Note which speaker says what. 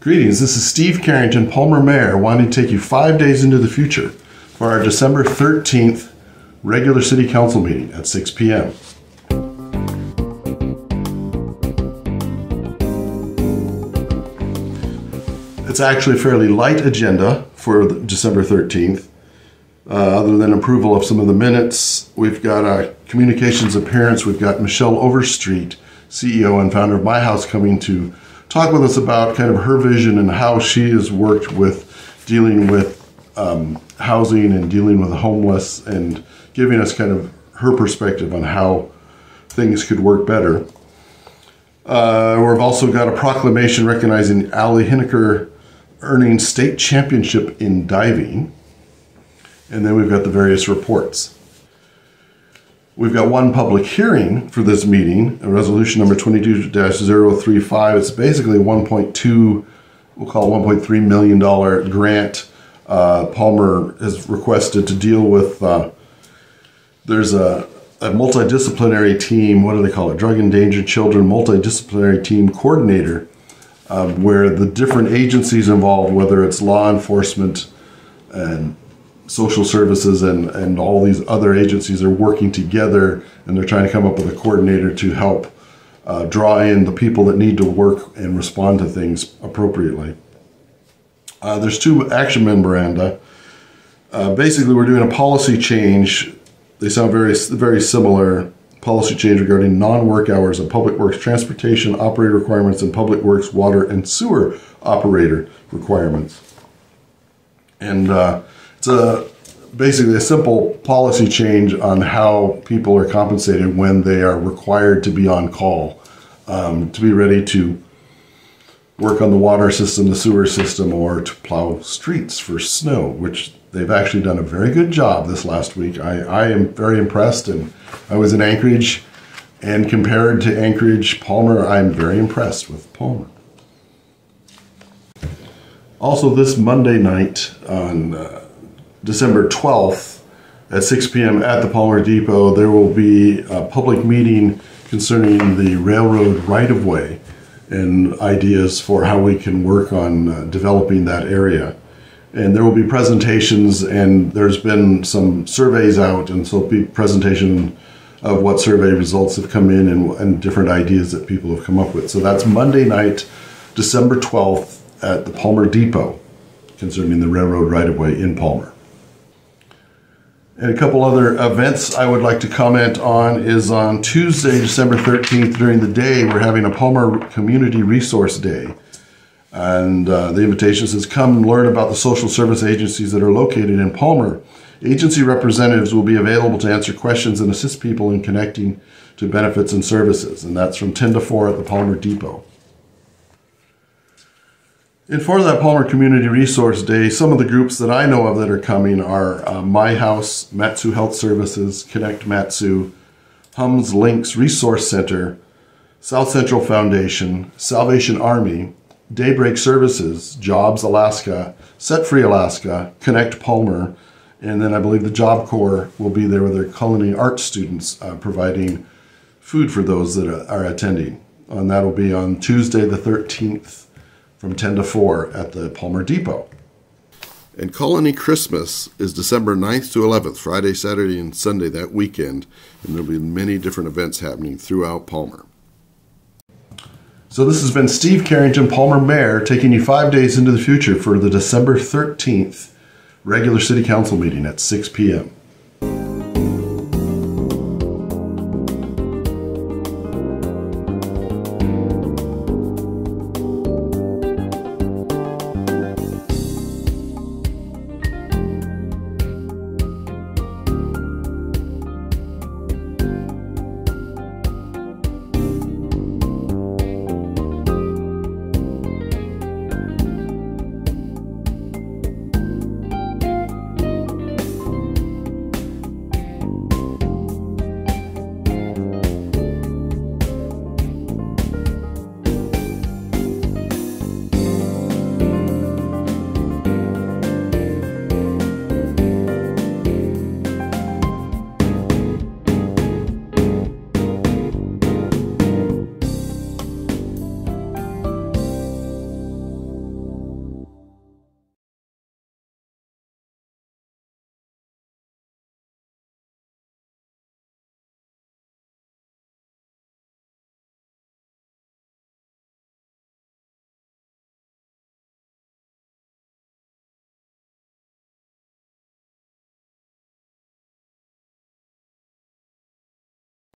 Speaker 1: Greetings, this is Steve Carrington, Palmer Mayor, wanting to take you five days into the future for our December 13th regular City Council meeting at 6 p.m. It's actually a fairly light agenda for December 13th. Uh, other than approval of some of the minutes, we've got a communications appearance. We've got Michelle Overstreet, CEO and founder of My House, coming to talk with us about kind of her vision and how she has worked with dealing with um, housing and dealing with the homeless and giving us kind of her perspective on how things could work better. Uh, we've also got a proclamation recognizing Ally Hrncir earning state championship in diving. And then we've got the various reports. We've got one public hearing for this meeting, resolution number 22-035. It's basically 1.2, we'll call it 1.3 million dollar grant. Uh, Palmer has requested to deal with. Uh, there's a, a multidisciplinary team. What do they call it? Drug endangered children multidisciplinary team coordinator, uh, where the different agencies involved, whether it's law enforcement and social services and, and all these other agencies are working together and they're trying to come up with a coordinator to help uh, draw in the people that need to work and respond to things appropriately. Uh, there's two action memoranda. Uh, basically, we're doing a policy change. They sound very very similar. Policy change regarding non-work hours of public works transportation operator requirements and public works water and sewer operator requirements. And uh, it's a basically a simple policy change on how people are compensated when they are required to be on call um, to be ready to work on the water system, the sewer system, or to plow streets for snow, which they've actually done a very good job this last week. I, I am very impressed, and I was in Anchorage, and compared to Anchorage, Palmer, I'm very impressed with Palmer. Also, this Monday night on uh, December 12th at 6 p.m. at the Palmer Depot, there will be a public meeting concerning the railroad right of way and ideas for how we can work on uh, developing that area. And there will be presentations, and there's been some surveys out, and so be presentation of what survey results have come in and, and different ideas that people have come up with. So that's Monday night, December 12th at the Palmer Depot concerning the railroad right of way in Palmer. And a couple other events I would like to comment on is on Tuesday, December 13th, during the day, we're having a Palmer Community Resource Day. And uh, the invitation says, come learn about the social service agencies that are located in Palmer. Agency representatives will be available to answer questions and assist people in connecting to benefits and services. And that's from 10 to 4 at the Palmer Depot. In for that Palmer Community Resource Day, some of the groups that I know of that are coming are uh, My House, Mat-Su Health Services, Connect Mat-Su, Hums Links Resource Center, South Central Foundation, Salvation Army, Daybreak Services, Jobs Alaska, Set Free Alaska, Connect Palmer, and then I believe the Job Corps will be there with their culinary arts students uh, providing food for those that are, are attending. And that'll be on Tuesday the 13th from 10 to 4 at the Palmer Depot. And Colony Christmas is December 9th to 11th, Friday, Saturday, and Sunday that weekend. And there'll be many different events happening throughout Palmer. So this has been Steve Carrington, Palmer Mayor, taking you five days into the future for the December 13th regular City Council meeting at 6 p.m.